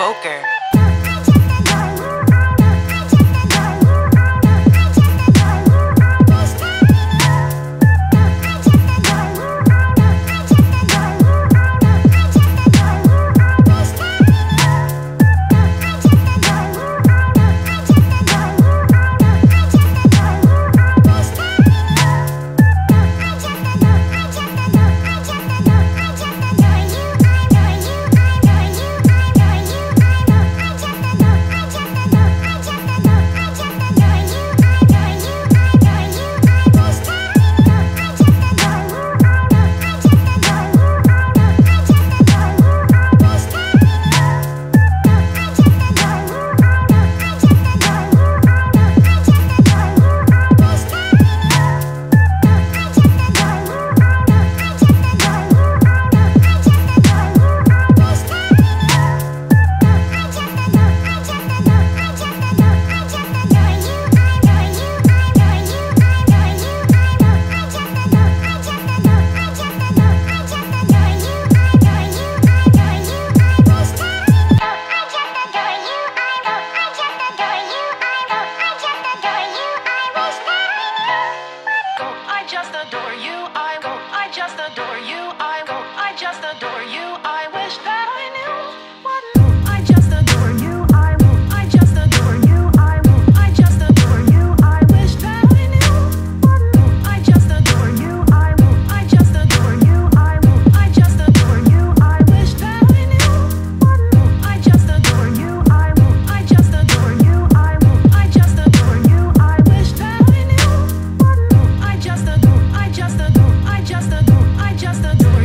provoker. Adore you. I go. I just adore you. I wish that I knew what. I just adore you. I will. I just adore you. I will. I just adore you. I wish that I knew what. I just adore you. I will. I just adore you. I will. I just adore you. I wish that I knew what. I just adore you. I will. I just adore you. I will. I just adore you. I wish that I knew what. I just adore. I just adore. I just adore. Just adore